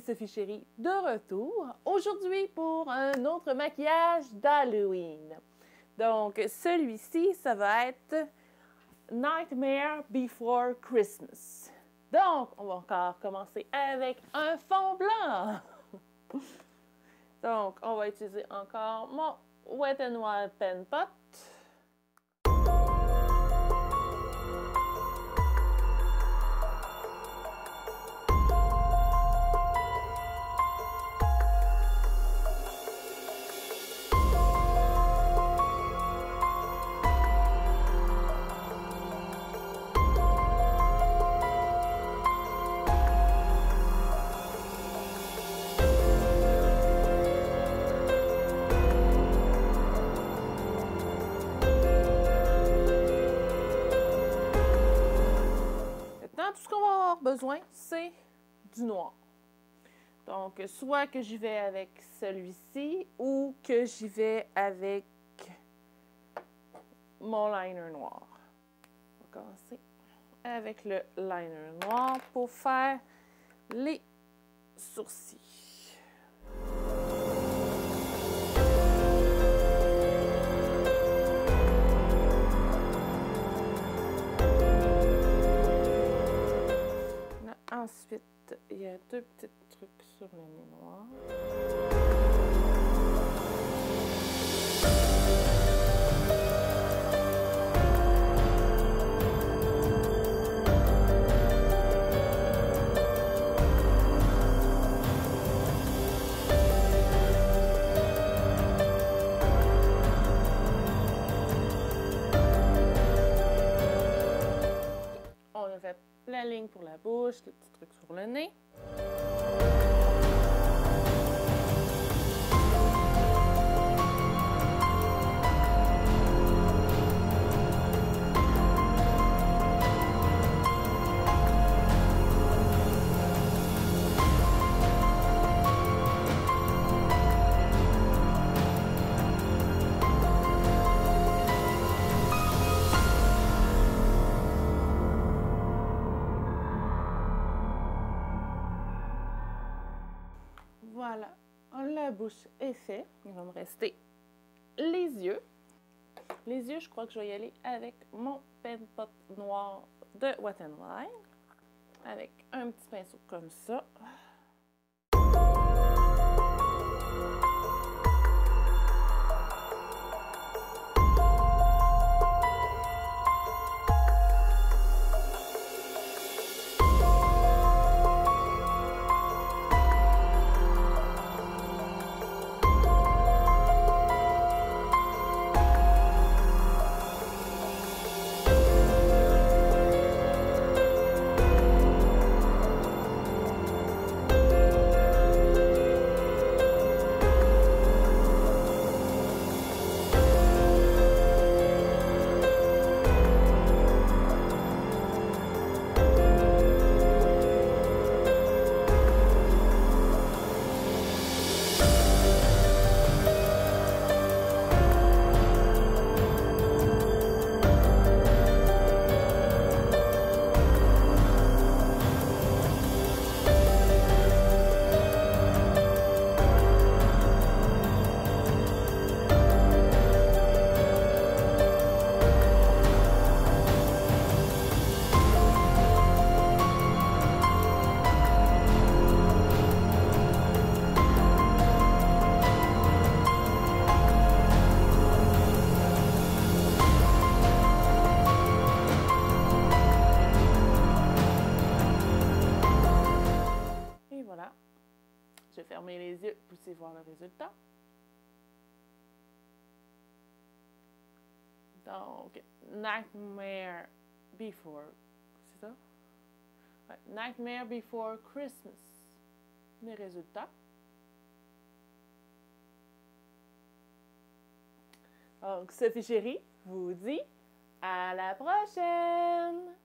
Sophie Chérie de retour aujourd'hui pour un autre maquillage d'Halloween. Donc celui-ci, ça va être Nightmare Before Christmas. Donc, on va encore commencer avec un fond blanc. Donc, on va utiliser encore mon Wet n Wild Pen Pot. Besoin, c'est du noir. Donc, soit que j'y vais avec celui-ci ou que j'y vais avec mon liner noir. On va commencer avec le liner noir pour faire les sourcils. Il y a deux petits trucs sur le nez la ligne pour la bouche, le petit truc sur le nez. Voilà, la bouche est faite. Il va me rester les yeux. Les yeux, je crois que je vais y aller avec mon pen pot noir de Wet n. Avec un petit pinceau comme ça. Fermer les yeux de voir le résultat. Donc, Nightmare Before. C'est ça? Nightmare Before Christmas. Les résultats. Donc, Sophie Chérie vous dit à la prochaine!